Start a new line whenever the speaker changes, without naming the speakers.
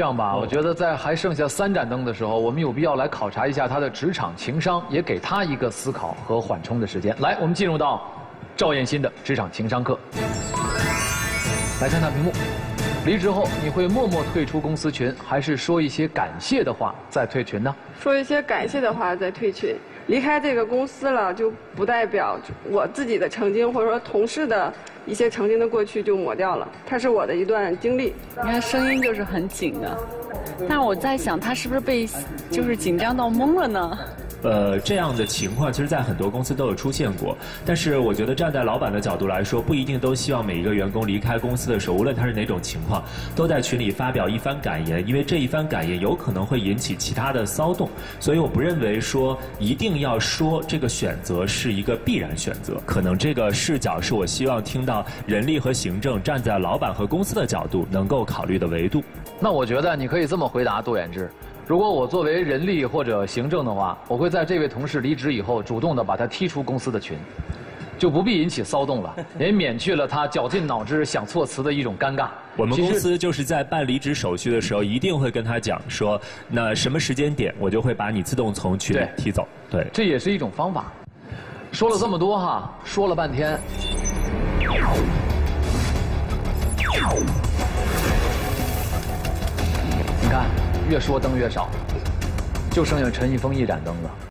这样吧，我觉得在还剩下三盏灯的时候，我们有必要来考察一下他的职场情商，也给他一个思考和缓冲的时间。来，我们进入到赵艳新的职场情商课。来看看屏幕，离职后你会默默退出公司群，还是说一些感谢的话再退群呢？
说一些感谢的话再退群。离开这个公司了，就不代表我自己的曾经，或者说同事的一些曾经的过去就抹掉了。它是我的一段经历。
你看声音就是很紧的，但我在想他是不是被就是紧张到懵了呢？
呃，这样的情况其实，在很多公司都有出现过。但是，我觉得站在老板的角度来说，不一定都希望每一个员工离开公司的时候，无论他是哪种情况，都在群里发表一番感言，因为这一番感言有可能会引起其他的骚动。所以，我不认为说一定要说这个选择是一个必然选择。可能这个视角是我希望听到人力和行政站在老板和公司的角度能够考虑的维度。
那我觉得你可以这么回答杜远志。如果我作为人力或者行政的话，我会在这位同事离职以后，主动的把他踢出公司的群，就不必引起骚动了，也免去了他绞尽脑汁想措辞的一种尴尬。
我们公司就是在办离职手续的时候，一定会跟他讲说，那什么时间点我就会把你自动从群里踢走。对，
这也是一种方法。说了这么多哈，说了半天。越说灯越少，就剩下陈一峰一盏灯了。